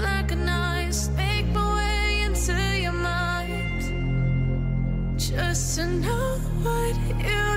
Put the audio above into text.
And the blackened eyes make my way into your mind. Just to know what you.